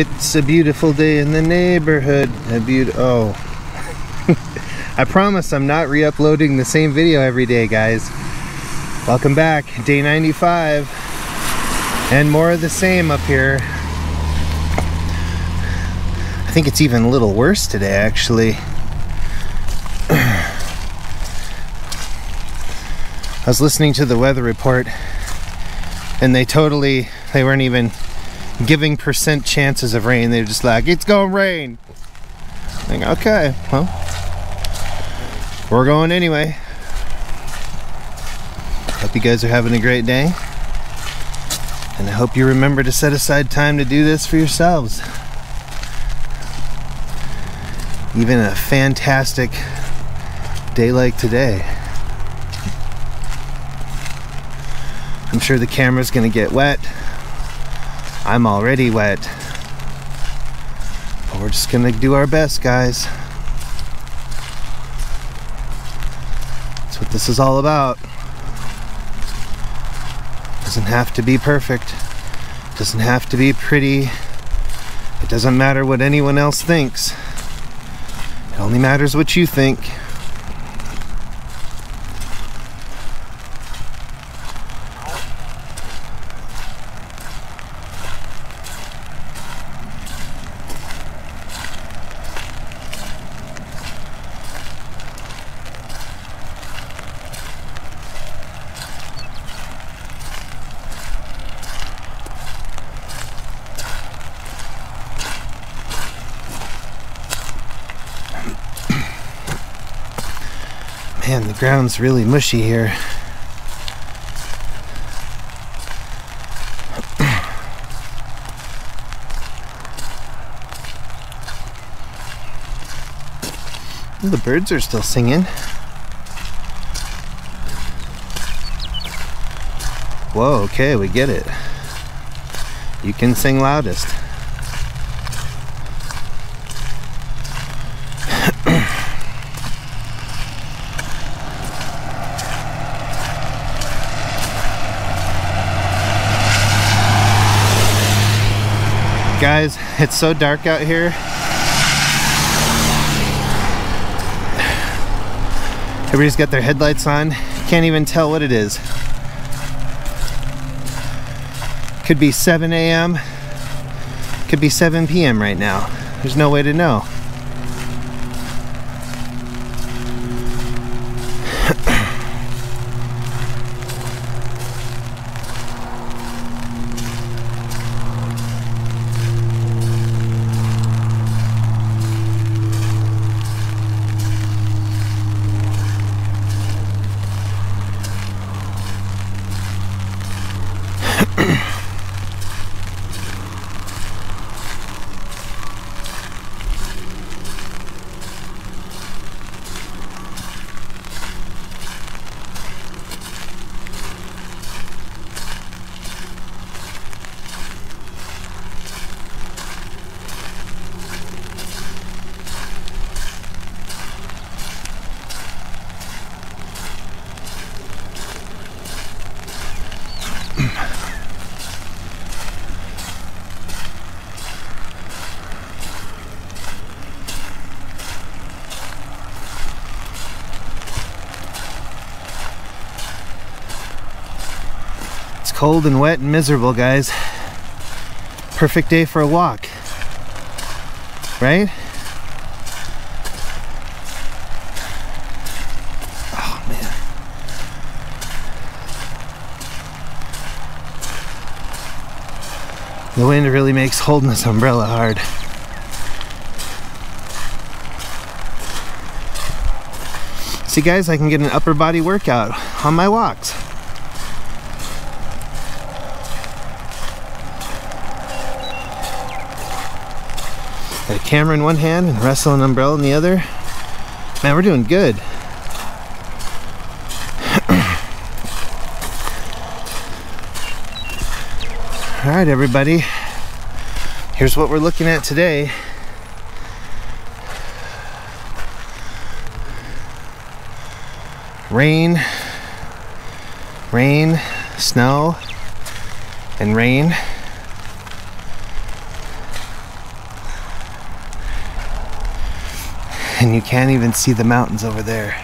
It's a beautiful day in the neighborhood. A beaut. Oh. I promise I'm not re-uploading the same video every day, guys. Welcome back, day 95. And more of the same up here. I think it's even a little worse today, actually. I was listening to the weather report and they totally, they weren't even giving percent chances of rain. They're just like, it's gonna rain. Like, okay, well, we're going anyway. Hope you guys are having a great day. And I hope you remember to set aside time to do this for yourselves. Even a fantastic day like today. I'm sure the camera's gonna get wet. I'm already wet. But we're just gonna do our best, guys. That's what this is all about. Doesn't have to be perfect. Doesn't have to be pretty. It doesn't matter what anyone else thinks. It only matters what you think. Man, the ground's really mushy here. the birds are still singing. Whoa, okay, we get it. You can sing loudest. Guys, it's so dark out here. Everybody's got their headlights on. Can't even tell what it is. Could be 7 a.m. Could be 7 p.m. right now. There's no way to know. It's cold and wet and miserable, guys. Perfect day for a walk. Right? Oh, man. The wind really makes holding this umbrella hard. See guys, I can get an upper body workout on my walks. Got a camera in one hand and wrestling umbrella in the other. Man, we're doing good. All right, everybody. Here's what we're looking at today. Rain, rain, snow, and rain. And you can't even see the mountains over there.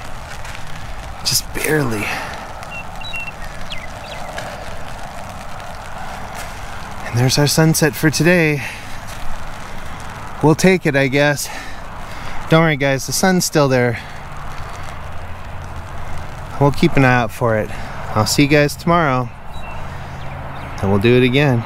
Just barely. And there's our sunset for today. We'll take it, I guess. Don't worry, guys, the sun's still there. We'll keep an eye out for it. I'll see you guys tomorrow. And we'll do it again.